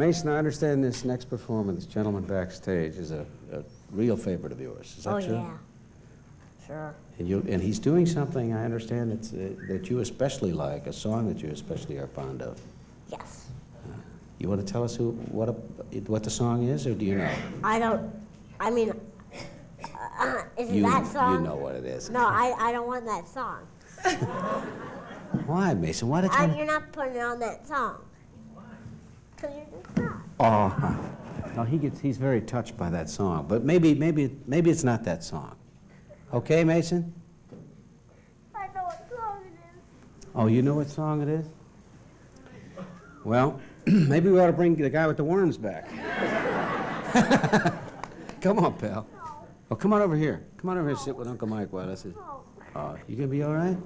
Mason, I understand this next performance, Gentleman Backstage, is a, a real favorite of yours. Is that oh, true? yeah. Sure. And, you, and he's doing something, I understand, that's, uh, that you especially like, a song that you especially are fond of. Yes. You want to tell us who, what, a, what the song is, or do you know? I don't, I mean, uh, is it You, that song? you know what it is. No, I, I don't want that song. Why, Mason? Why did I, you? you're not putting on that song. Because you're just not. Uh-huh. Oh, no, he gets, he's very touched by that song, but maybe, maybe, maybe it's not that song. Okay, Mason? I know what song it is. Oh, you know what song it is? Well, maybe we ought to bring the guy with the worms back. come on, pal. Oh, come on over here. Come on over here and sit with Uncle Mike while I sit. Oh, you gonna be all right?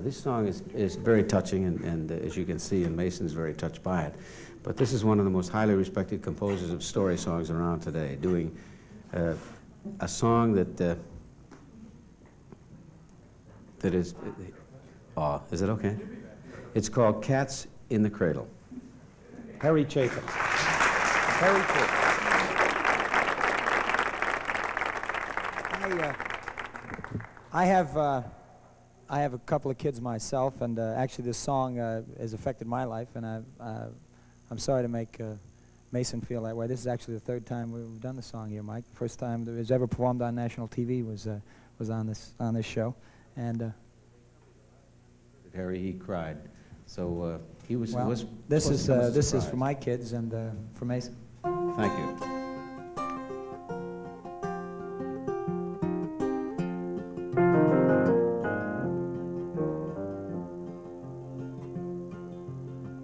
This song is, is very touching, and, and uh, as you can see, and Mason's very touched by it. But this is one of the most highly respected composers of story songs around today, doing uh, a song that uh, that is. Uh, is it okay? It's called Cats in the Cradle. Harry Chapin. Harry Chapin. I, uh, I have uh, I have a couple of kids myself, and uh, actually this song uh, has affected my life, and I, uh, I'm sorry to make uh, Mason feel that way. This is actually the third time we've done the song here, Mike. The first time that it was ever performed on national TV was uh, was on this on this show, and uh, Harry, he cried. So uh, he was. well, was this is uh, this is for my kids and uh, for Mason. Thank you.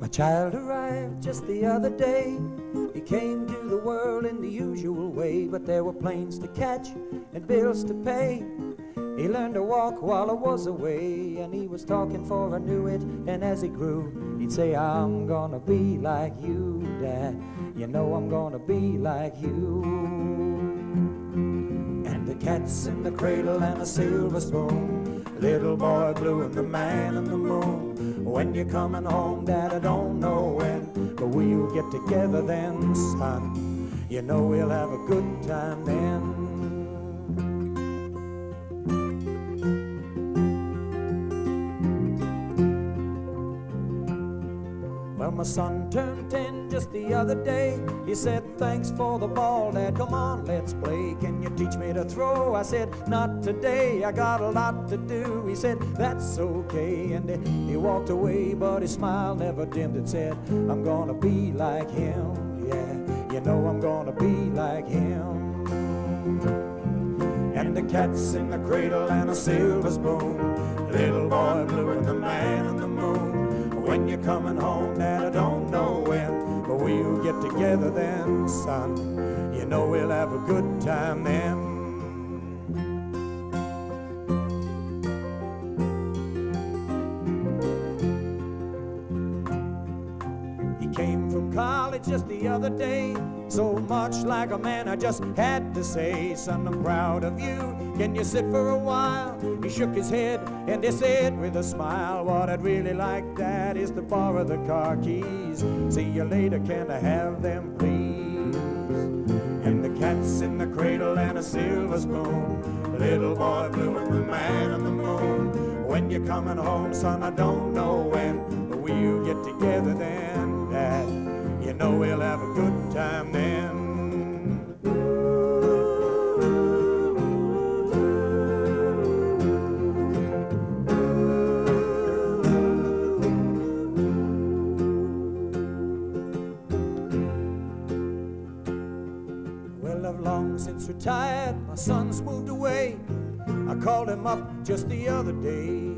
My child arrived just the other day. He came to the world in the usual way, but there were planes to catch and bills to pay. He learned to walk while I was away, and he was talking before I knew it. And as he grew, he'd say, I'm gonna be like you, Dad. You know I'm gonna be like you. And the cat's in the cradle and a silver spoon. Little boy blue and the man in the moon. When you're coming home, Dad, I don't know when, but we'll get together then, son. You know we'll have a good time then. My son turned 10 just the other day. He said, Thanks for the ball, Dad. Come on, let's play. Can you teach me to throw? I said, Not today. I got a lot to do. He said, That's okay. And he, walked away, but his smile never dimmed and said, I'm gonna be like him. Yeah, you know I'm gonna be like him. And the cat's in the cradle and a silver spoon. Little boy blue and the man. When you're coming home, that I don't know when, but we'll get together then, son. You know we'll have a good time then. Just the other day. So much like a man, I just had to say, Son, I'm proud of you. Can you sit for a while? He shook his head and he said with a smile, What I'd really like, Dad, is to borrow the car keys. See you later, can I have them, please? And the cat's in the cradle and a silver spoon. Little boy blue and the man on the moon. When you're coming home, son, I don't know when, but we'll get together then. You know we'll have a good time then. Well, I've long since retired. My son's moved away. I called him up just the other day.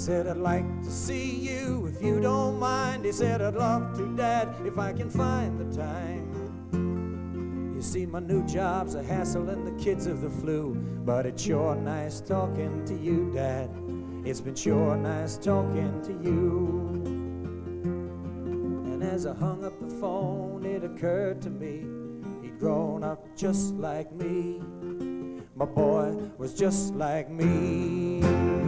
Said, I'd like to see you if you don't mind. He said, I'd love to, Dad, if I can find the time. You see, my new job's a hassle and the kids have the flu. But it's sure nice talking to you, Dad. It's been sure nice talking to you. And as I hung up the phone, it occurred to me he'd grown up just like me. My boy was just like me.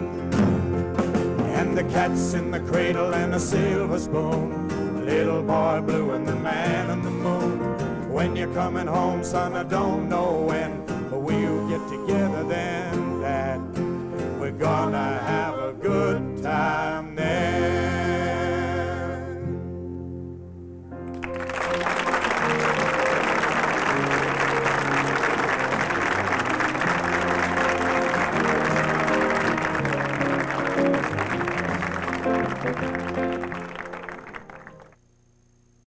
And the cat's in the cradle and a silver spoon. Little boy blue and the man in the moon. When you're coming home, son, I don't know when, but we'll get together then, Dad. We're gonna have a good time